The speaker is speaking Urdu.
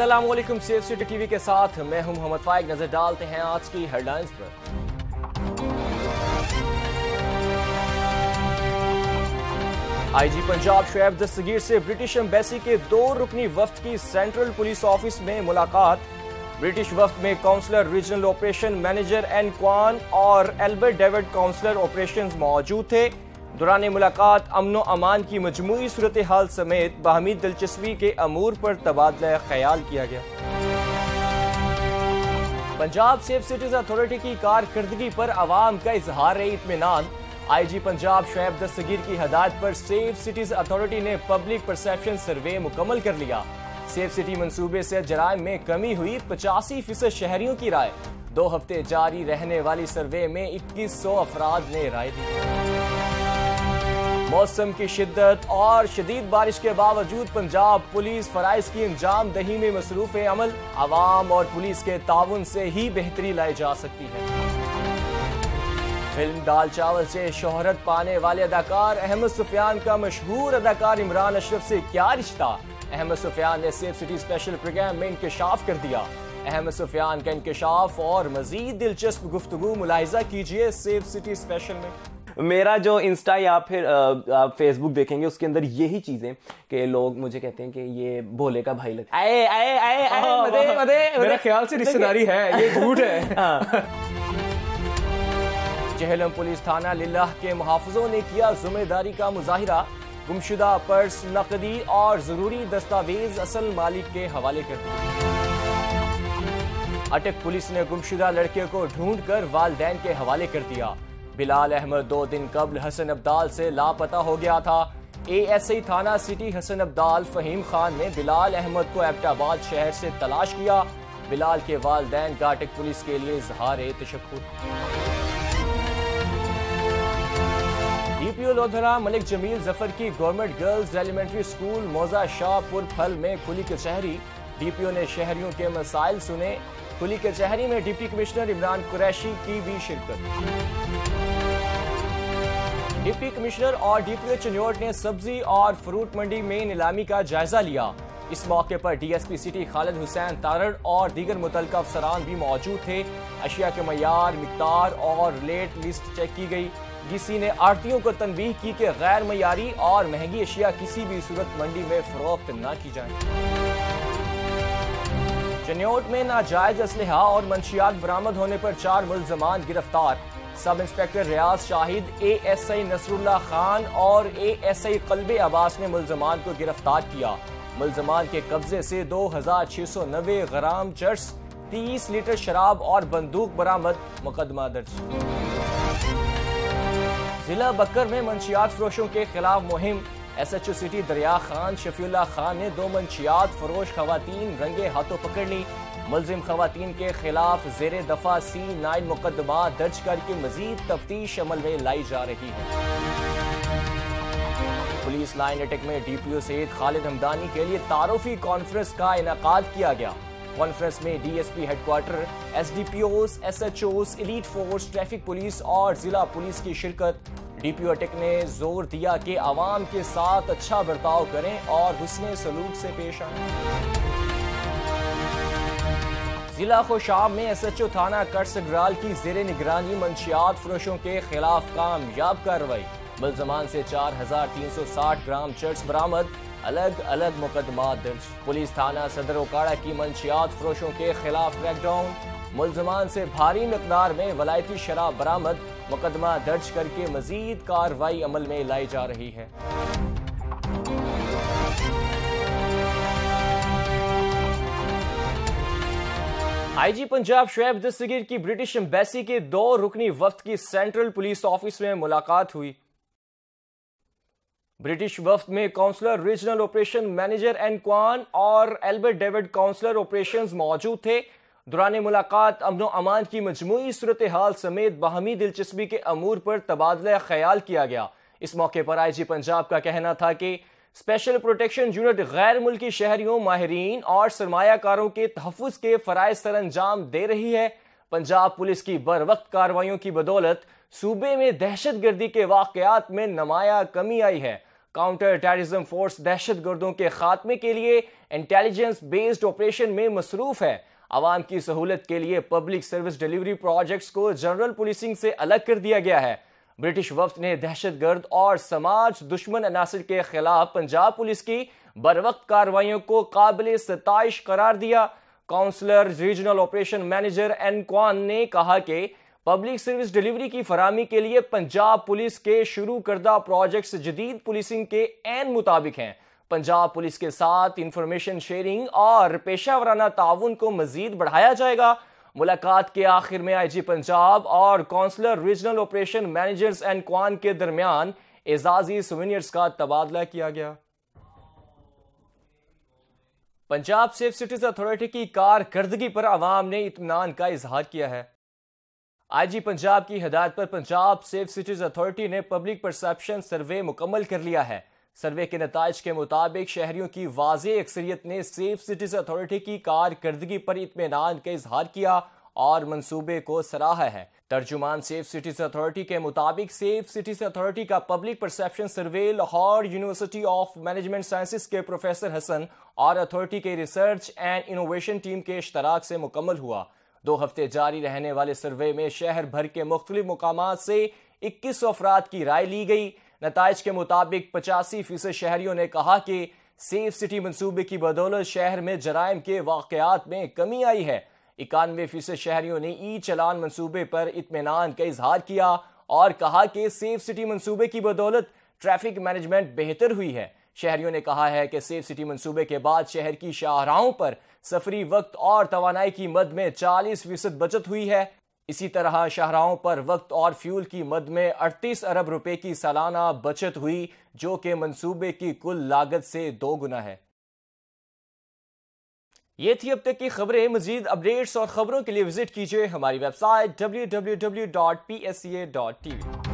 السلام علیکم سیف سٹی ٹی وی کے ساتھ میں ہوں محمد فائق۔ نظر ڈالتے ہیں آج کی ہیڈ لائنز پر۔ آئی جی پنجاب شعیب دستگیر سے برٹش امبیسی کے دو رکنی وفد کی سینٹرل پولیس آفس میں ملاقات۔ برٹش وفد میں councillor regional operation manager Ann Kwan اور ایلبرٹ ڈیوڈ کونسلر آپریشنز موجود تھے۔ دوران ملاقات امن و امان کی مجموعی صورتحال سمیت باہمی دلچسپی کے امور پر تبادلہ خیال کیا گیا۔ پنجاب سیف سٹیز اتھارٹی کی کارکردگی پر عوام کا اظہار اطمینان۔ آئی جی پنجاب شعیب دستگیر کی ہدایت پر سیف سٹیز اتھارٹی نے پبلک پرسیپشن سروے مکمل کر لیا۔ سیف سٹی منصوبے سے جرائم میں کمی ہوئی پچاسی فیصد شہریوں کی رائے۔ دو ہفتے جاری رہنے والی سروے میں اکیس سو افراد نے رائے دی۔ موسم کی شدت اور شدید بارش کے باوجود پنجاب پولیس فرائض کی انجام دہی میں مصروف عمل عوام اور پولیس کے تعاون سے ہی بہتری لائی جا سکتی ہے۔ فلم دال چاول سے شہرت پانے والے اداکار احمد سفیان کا مشہور اداکار عمران اشرف سے کیا رشتہ؟ احمد سفیان نے سیف سٹی اسپیشل پروگرام میں انکشاف کر دیا۔ احمد سفیان کا انکشاف اور مزید دلچسپ گفتگو ملاحظہ کیجیے سیف سٹی اسپیشل میں۔ میرا جو انسٹا یا پھر آپ فیس بک دیکھیں گے اس کے اندر یہی چیزیں کہ لوگ مجھے کہتے ہیں کہ یہ بھولے کا بھائی لگتا ہے۔ میرا خیال سے رشتہ داری ہے یہ جھوٹ ہے۔ جہلم پولیس تھانہ للہ کے محافظوں نے کیا ذمہ داری کا مظاہرہ۔ گمشدہ پرس نقدی اور ضروری دستاویز اصل مالک کے حوالے کر دی۔ اٹک پولیس نے گمشدہ لڑکے کو ڈھونڈ کر والدین کے حوالے کر دیا۔ بلال احمد دو دن قبل حسن عبدال سے لاپتہ ہو گیا تھا۔ اے ایس ای تھانہ سٹی حسن عبدال فہیم خان نے بلال احمد کو ایبٹ آباد شہر سے تلاش کیا۔ بلال کے والدین گاٹک پولیس کے لیے اظہار تشکر۔ ڈی پی او لودھرا ملک جمیل زفر کی گورنمنٹ گرلز ایلیمنٹری سکول موزہ شاہ پور پھل میں کھلی کچہری۔ ڈی پی او نے شہریوں کے مسائل سنے۔ کھلی کچہری میں ڈپٹی کمشنر عمران قریشی کی بھی شرکت۔ ڈپٹی کمشنر اور ڈی پی او چنیوٹ نے سبزی اور فروٹ منڈی میں نیلامی کا جائزہ لیا۔ اس موقع پر D S P city Khalid Hussain Tarar اور دیگر متعلقہ افسران بھی موجود تھے۔ اشیاء کے معیار، مقدار اور لیٹ لسٹ چیک کی گئی۔ ڈی سی نے آرتیوں کو تنبیہ کی کہ غیر معیاری اور مہنگی اشیاء کسی بھی صورت منڈی میں فروخت نہ کی جائیں۔ چنیوٹ میں ناجائز اسلحہ اور منشیات برامد ہونے پر چار ملزمان گرفتار۔ Sub inspector Riaz Shahid A S I Nasrullah Khan اور اے ایس آئی قلب عباس نے ملزمان کو گرفتار کیا۔ ملزمان کے قبضے سے دو ہزار چھ سو نوے غرام چرس تیس لیٹر شراب اور بندوق برامد مقدمہ درج۔ ضلع بکر میں منشیات فروشوں کے خلاف مہم۔ ایس ایچ او سٹی دریا خان شفی اللہ خان نے دو منشیات فروش خواتین رنگے ہاتھوں پکڑ لی ملزم خواتین کے خلاف زیر دفعہ سی نائن مقدمات درج کر کے مزید تفتیش عمل میں لائی جا رہی ہے۔ پولیس لائن اٹک میں ڈی پی او سید خالد ہمدانی کے لیے تعارفی کانفرنس کا انعقاد کیا گیا۔ کانفرنس میں D S P headquarter, S D P Os, S H Os, elite force, traffic police اور ضلع پولیس کی شرکت۔ ڈی پی او اٹک نے زور دیا کہ عوام کے ساتھ اچھا برتاؤ کریں اور حسن سلوک سے پیش آئیں۔ ضلع خوشاب میں ایس ایچ او تھانہ سگرال کی زیر نگرانی منشیات فروشوں کے خلاف کامیاب کاروائی ملزمان سے چار ہزار تین سو ساٹھ گرام چرس برامد الگ الگ مقدمات درج۔ پولیس تھانہ صدر اوکاڑا کی منشیات فروشوں کے خلاف کریک ڈاؤن۔ ملزمان سے بھاری مقدار میں ولایتی شراب برامد مقدمہ درج کر کے مزید کاروائی عمل میں لائی جا رہی ہے۔ آئی جی پنجاب شعیب دستگیر کی برٹش امبیسی کے دو رکنی وفد کی سینٹرل پولیس آفس میں ملاقات ہوئی۔ برٹش وفد میں councillor regional operation manager Ann Kwan اور ایلبرٹ ڈیوڈ کونسلر آپریشنز موجود تھے۔ دوران ملاقات امن و امان کی مجموعی صورتحال سمیت باہمی دلچسپی کے امور پر تبادلہ خیال کیا گیا۔ اس موقع پر آئی جی پنجاب کا کہنا تھا کہ اسپیشل پروٹیکشن یونٹ غیر ملکی شہریوں، ماہرین اور سرمایہ کاروں کے تحفظ کے فرائض سر انجام دے رہی ہے۔ پنجاب پولیس کی بر وقت کاروائیوں کی بدولت صوبے میں دہشت گردی کے واقعات میں نمایاں کمی آئی ہے۔ کاؤنٹر ٹیررزم فورس دہشت گردوں کے خاتمے کے لیے انٹیلیجنس بیسڈ آپریشن میں مصروف ہے۔ عوام کی سہولت کے لیے پبلک سروس ڈیلیوری پروجیکٹس کو جنرل پولیسنگ سے الگ کر دیا گیا ہے۔ برٹش وفد نے دہشت گرد اور سماج دشمن عناصر کے خلاف پنجاب پولیس کی بروقت کاروائیوں کو قابل ستائش قرار دیا۔ Councillor regional operation manager Ann Kwan نے کہا کہ پبلک سروس ڈیلیوری کی فراہمی کے لیے پنجاب پولیس کے شروع کردہ پروجیکٹس جدید پولیسنگ کے این مطابق ہیں۔ پنجاب پولیس کے ساتھ انفارمیشن شیئرنگ اور پیشہ ورانہ تعاون کو مزید بڑھایا جائے گا۔ ملاقات کے آخر میں آئی جی پنجاب اور councillor regional operation managers and Kwan کے درمیان اعزازی سوینئرز کا تبادلہ کیا گیا۔ پنجاب سیف سٹیز اتھارٹی کی کارکردگی پر عوام نے اطمینان کا اظہار کیا ہے۔ آئی جی پنجاب کی ہدایت پر پنجاب سیف سٹیز اتھارٹی نے پبلک پرسپشن سروے مکمل کر لیا ہے۔ سروے کے نتائج کے مطابق شہریوں کی واضح اکثریت نے سیف سٹیز اتھارٹی کی کارکردگی پر اطمینان کا اظہار کیا اور منصوبے کو سراہا ہے۔ ترجمان سیف سٹیز اتھارٹی کے مطابق سیف سٹیز اتھارٹی کا public perception survey Lahore university of management sciences کے پروفیسر حسن اور اتھارٹی کے ریسرچ اینڈ انوویشن ٹیم کے اشتراک سے مکمل ہوا۔ دو ہفتے جاری رہنے والے سروے میں شہر بھر کے مختلف مقامات سے اکیس افراد کی رائے لی گئی۔ نتائج کے مطابق پچاسی فیصد شہریوں نے کہا کہ سیف سٹی منصوبے کی بدولت شہر میں جرائم کے واقعات میں کمی آئی ہے۔ اکانوے فیصد شہریوں نے ای چلان منصوبے پر اطمینان کا اظہار کیا اور کہا کہ سیف سٹی منصوبے کی بدولت ٹریفک مینجمنٹ بہتر ہوئی ہے۔ شہریوں نے کہا ہے کہ سیف سٹی منصوبے کے بعد شہر کی شاہراہوں پر سفری وقت اور توانائی کی مد میں چالیس فیصد بچت ہوئی ہے۔ اسی طرح شاہراہوں پر وقت اور فیول کی مد میں اڑتیس ارب روپے کی سالانہ بچت ہوئی، جو کہ منصوبے کی کل لاگت سے دو گنا ہے۔ یہ تھی اب تک کی خبریں۔ مزید اپڈیٹس اور خبروں کے لیے وزٹ کیجیے ہماری ویب سائٹ www.psca.tv